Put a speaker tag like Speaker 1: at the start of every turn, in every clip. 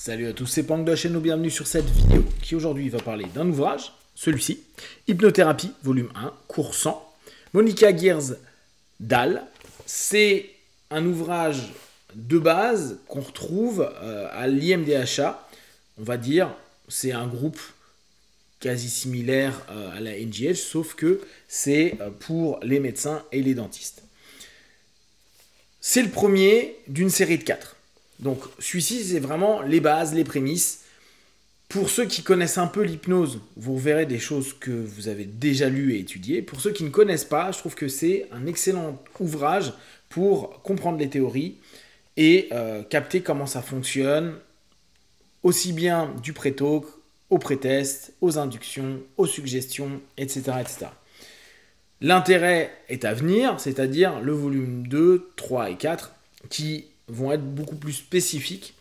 Speaker 1: Salut à tous, c'est Pang de la chaîne, bienvenue sur cette vidéo qui aujourd'hui va parler d'un ouvrage, celui-ci, Hypnothérapie, volume 1, cours 100, Monica Gears Dahl. C'est un ouvrage de base qu'on retrouve euh, à l'IMDHA, on va dire, c'est un groupe quasi similaire euh, à la NGH, sauf que c'est euh, pour les médecins et les dentistes. C'est le premier d'une série de quatre. Donc celui-ci, c'est vraiment les bases, les prémices. Pour ceux qui connaissent un peu l'hypnose, vous verrez des choses que vous avez déjà lues et étudiées. Pour ceux qui ne connaissent pas, je trouve que c'est un excellent ouvrage pour comprendre les théories et euh, capter comment ça fonctionne, aussi bien du pré-talk, au pré-test, aux inductions, aux suggestions, etc. etc. L'intérêt est à venir, c'est-à-dire le volume 2, 3 et 4, qui vont être beaucoup plus spécifiques.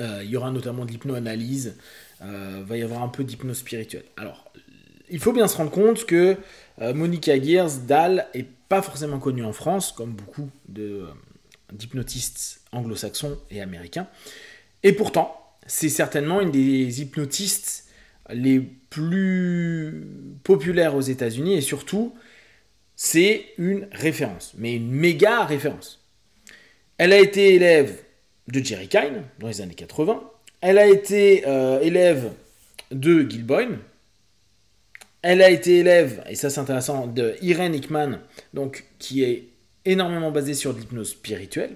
Speaker 1: Euh, il y aura notamment de l'hypnoanalyse, euh, va y avoir un peu d'hypnose spirituelle. Alors, il faut bien se rendre compte que euh, Monica Gears, Dahl, est pas forcément connue en France, comme beaucoup de, d'hypnotistes anglo-saxons et américains. Et pourtant, c'est certainement une des hypnotistes les plus populaires aux États-Unis et surtout, c'est une référence, mais une méga référence. Elle a été élève de Jerry Kine dans les années 80. Elle a été euh, élève de Gil Boyne. Elle a été élève, et ça c'est intéressant, de Irene Hickman, donc, qui est énormément basée sur l'hypnose spirituelle.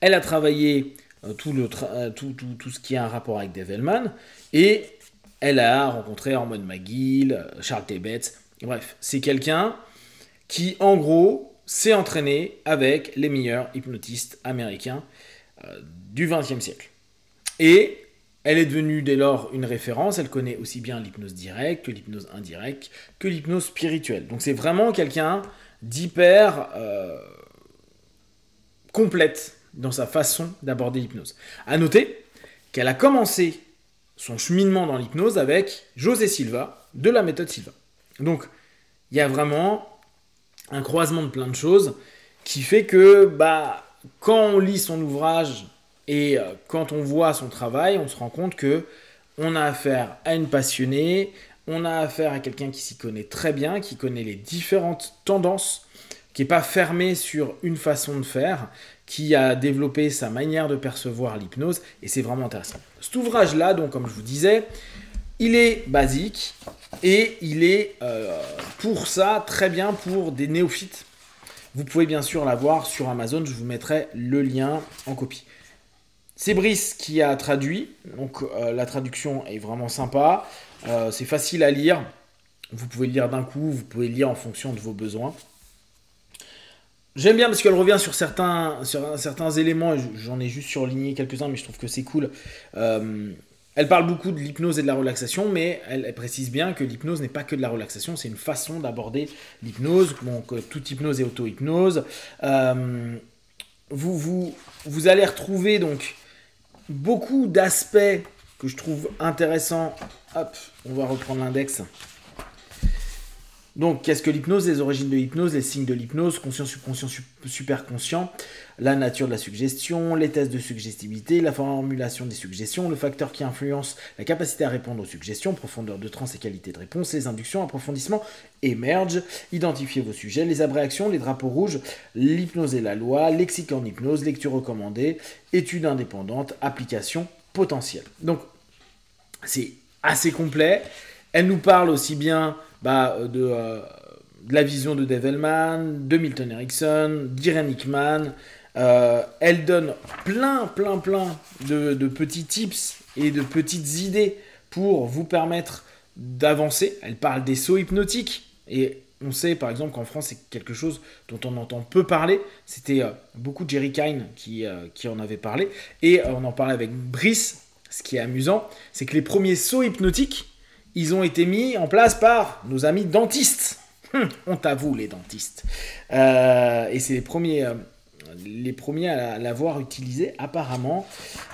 Speaker 1: Elle a travaillé euh, euh, tout, ce qui a un rapport avec Devilman. Et elle a rencontré Hormone McGill, Charles Tebet. Bref, c'est quelqu'un qui, en gros, s'est entraîné avec les meilleurs hypnotistes américains euh, du XXe siècle. Et elle est devenue dès lors une référence, elle connaît aussi bien l'hypnose directe que l'hypnose indirecte, que l'hypnose spirituelle. Donc c'est vraiment quelqu'un d'hyper euh, complète dans sa façon d'aborder l'hypnose. À noter qu'elle a commencé son cheminement dans l'hypnose avec José Silva de la méthode Silva. Donc il y a vraiment un croisement de plein de choses qui fait que bah, quand on lit son ouvrage et euh, quand on voit son travail, on se rend compte que on a affaire à une passionnée, on a affaire à quelqu'un qui s'y connaît très bien, qui connaît les différentes tendances, qui n'est pas fermé sur une façon de faire, qui a développé sa manière de percevoir l'hypnose, et c'est vraiment intéressant. Cet ouvrage-là, donc comme je vous disais, il est basique, et il est euh, pour ça très bien pour des néophytes. Vous pouvez bien sûr l'avoir sur Amazon, je vous mettrai le lien en copie. C'est Brice qui a traduit, donc euh, la traduction est vraiment sympa, euh, c'est facile à lire, vous pouvez le lire d'un coup, vous pouvez lire en fonction de vos besoins. J'aime bien parce qu'elle revient sur certains, sur certains éléments, j'en ai juste surligné quelques-uns, mais je trouve que c'est cool. Elle parle beaucoup de l'hypnose et de la relaxation, mais elle, précise bien que l'hypnose n'est pas que de la relaxation, c'est une façon d'aborder l'hypnose. Donc, toute hypnose est auto-hypnose. Euh, vous, vous, vous allez retrouver donc beaucoup d'aspects que je trouve intéressants. Hop, on va reprendre l'index. Donc, qu'est-ce que l'hypnose Les origines de l'hypnose, les signes de l'hypnose, conscient, subconscient, super conscient, la nature de la suggestion, les tests de suggestibilité, la formulation des suggestions, le facteur qui influence la capacité à répondre aux suggestions, profondeur de trans et qualité de réponse, les inductions, approfondissement, émerge, identifier vos sujets, les abréactions, les drapeaux rouges, l'hypnose et la loi, lexique en hypnose, lecture recommandée, études indépendantes, application potentielle. Donc, c'est assez complet. Elle nous parle aussi bien bah, euh, euh, de, la vision de Devilman, de Milton Erickson, d'Irene Hickman. Euh, elle donne plein, plein, plein de, petits tips et de petites idées pour vous permettre d'avancer. Elle parle des sauts hypnotiques et on sait par exemple qu'en France c'est quelque chose dont on entend peu parler. C'était beaucoup Jerry Kine qui, qui, en avait parlé. Et on en parlait avec Brice. Ce qui est amusant, c'est que les premiers sauts hypnotiques, ils ont été mis en place par nos amis dentistes. Hum, on vous les dentistes. Euh, et c'est les premiers, euh, les premiers à l'avoir utilisé apparemment.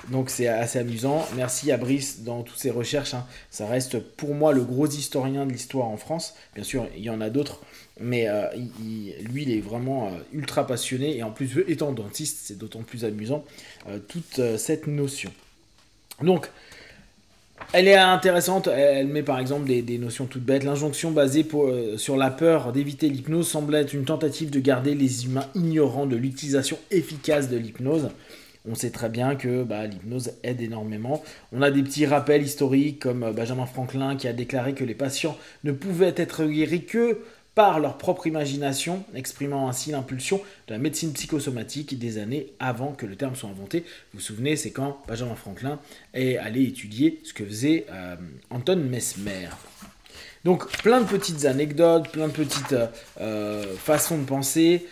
Speaker 1: Donc c'est assez amusant. Merci à Brice dans toutes ses recherches. Hein. Ça reste pour moi le gros historien de l'histoire en France. Bien sûr, il y en a d'autres. Mais euh, lui, il est vraiment ultra passionné. Et en plus, étant dentiste, c'est d'autant plus amusant toute cette notion. Donc, elle est intéressante, elle met par exemple des, notions toutes bêtes. L'injonction basée euh, sur la peur d'éviter l'hypnose semble être une tentative de garder les humains ignorants de l'utilisation efficace de l'hypnose. On sait très bien que bah, l'hypnose aide énormément. On a des petits rappels historiques comme euh, Benjamin Franklin qui a déclaré que les patients ne pouvaient être guéris que par leur propre imagination, exprimant ainsi l'impulsion de la médecine psychosomatique des années avant que le terme soit inventé. Vous vous souvenez, c'est quand Benjamin Franklin est allé étudier ce que faisait euh, Anton Mesmer. Donc plein de petites anecdotes, plein de petites euh, façons de penser,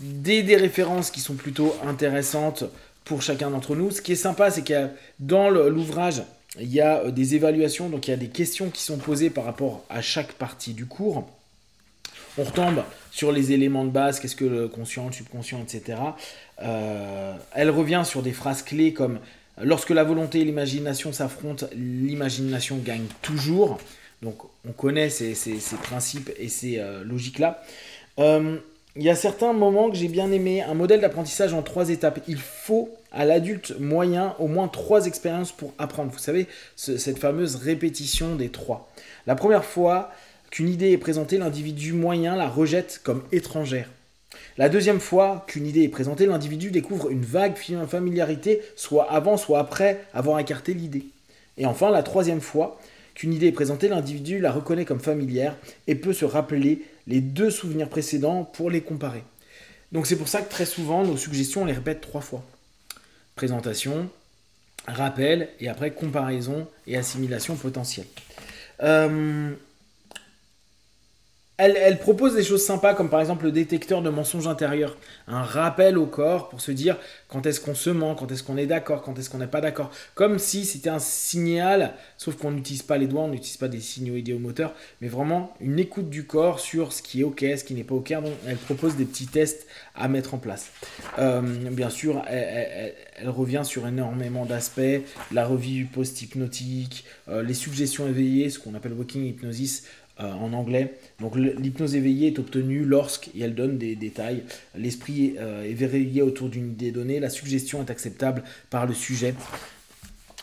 Speaker 1: des, des références qui sont plutôt intéressantes pour chacun d'entre nous. Ce qui est sympa, c'est que dans l'ouvrage, il y a euh, des évaluations, donc il y a des questions qui sont posées par rapport à chaque partie du cours. On retombe sur les éléments de base, qu'est-ce que le conscient, le subconscient, etc. Euh, elle revient sur des phrases clés comme lorsque la volonté et l'imagination s'affrontent, l'imagination gagne toujours. Donc on connaît ces, principes et ces euh, logiques-là. Euh, il y a certains moments que j'ai bien aimé, un modèle d'apprentissage en trois étapes. Il faut à l'adulte moyen au moins trois expériences pour apprendre. Vous savez, cette fameuse répétition des trois. La première fois, qu'une idée est présentée, l'individu moyen la rejette comme étrangère. La deuxième fois qu'une idée est présentée, l'individu découvre une vague familiarité, soit avant, soit après avoir écarté l'idée. Et enfin, la troisième fois qu'une idée est présentée, l'individu la reconnaît comme familière et peut se rappeler les deux souvenirs précédents pour les comparer. Donc c'est pour ça que très souvent, nos suggestions, on les répète trois fois. Présentation, rappel, et après comparaison et assimilation potentielle. Euh, elle, propose des choses sympas comme par exemple le détecteur de mensonges intérieurs, un rappel au corps pour se dire quand est-ce qu'on se ment, quand est-ce qu'on est d'accord, quand est-ce qu'on n'est pas d'accord, comme si c'était un signal, sauf qu'on n'utilise pas les doigts, on n'utilise pas des signaux idéomoteurs, mais vraiment une écoute du corps sur ce qui est ok, ce qui n'est pas ok. Elle propose des petits tests à mettre en place. Euh, bien sûr, elle, revient sur énormément d'aspects, la revue post-hypnotique, euh, les suggestions éveillées, ce qu'on appelle walking hypnosis, euh, en anglais. Donc l'hypnose éveillée est obtenue lorsque, et elle donne des détails, l'esprit euh, est verrouillé autour d'une idée donnée, la suggestion est acceptable par le sujet.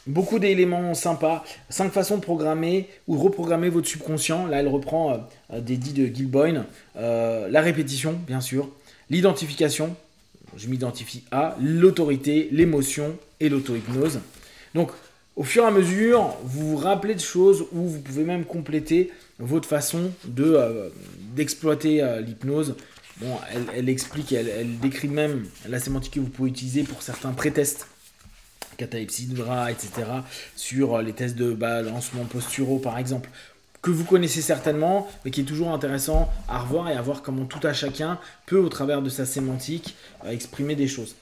Speaker 1: Beaucoup d'éléments sympas, cinq façons de programmer ou reprogrammer votre subconscient. Là, elle reprend euh, des dits de Gilboyne. la répétition, bien sûr. L'identification, je m'identifie à. L'autorité, l'émotion et l'auto-hypnose. Donc, au fur et à mesure, vous vous rappelez de choses ou vous pouvez même compléter votre façon euh, d'exploiter euh, l'hypnose. Bon, elle, explique, elle, décrit même la sémantique que vous pouvez utiliser pour certains pré-tests, Dra, etc., sur euh, les tests de balancement posturaux, par exemple, que vous connaissez certainement, mais qui est toujours intéressant à revoir et à voir comment tout à chacun peut, au travers de sa sémantique, exprimer des choses.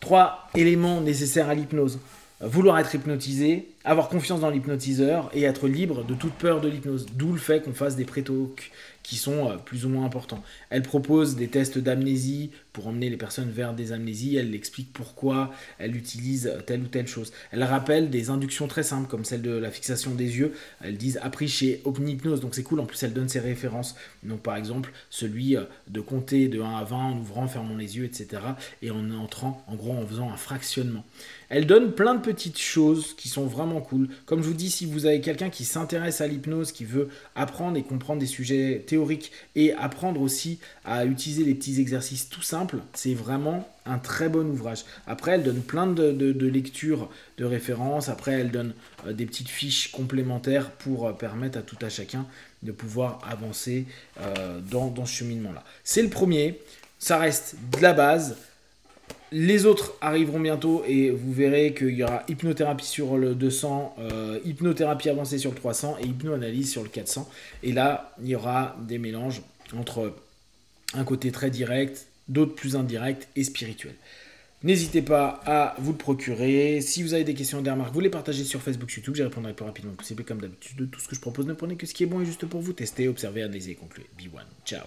Speaker 1: Trois éléments nécessaires à l'hypnose vouloir être hypnotisé, avoir confiance dans l'hypnotiseur et être libre de toute peur de l'hypnose. D'où le fait qu'on fasse des pré-talks qui sont euh, plus ou moins importants. Elle propose des tests d'amnésie pour emmener les personnes vers des amnésies. Elle explique pourquoi elle utilise telle ou telle chose. Elle rappelle des inductions très simples comme celle de la fixation des yeux. Elle dit appris chez Hypnose, donc c'est cool. En plus, elle donne ses références. Donc par exemple, celui euh, de compter de 1 à 20 en ouvrant, fermant les yeux, etc. Et en entrant, en gros, en faisant un fractionnement. Elle donne plein de petites choses qui sont vraiment cool. Comme je vous dis, si vous avez quelqu'un qui s'intéresse à l'hypnose, qui veut apprendre et comprendre des sujets théoriques et apprendre aussi à utiliser des petits exercices tout simples, c'est vraiment un très bon ouvrage. Après, elle donne plein de, lectures, de références. Après, elle donne euh, des petites fiches complémentaires pour euh, permettre à tout à chacun de pouvoir avancer euh, dans, dans ce cheminement-là. C'est le premier. Ça reste de la base. Les autres arriveront bientôt et vous verrez qu'il y aura hypnothérapie sur le 200, euh, hypnothérapie avancée sur le 300 et hypnoanalyse sur le 400. Et là, il y aura des mélanges entre un côté très direct, d'autres plus indirects et spirituels. N'hésitez pas à vous le procurer. Si vous avez des questions des remarques, vous les partagez sur Facebook, YouTube. J'y répondrai le plus rapidement possible. Comme d'habitude, de tout ce que je propose, ne prenez que ce qui est bon et juste pour vous. Testez, observez, analysez, concluez. Be one. Ciao.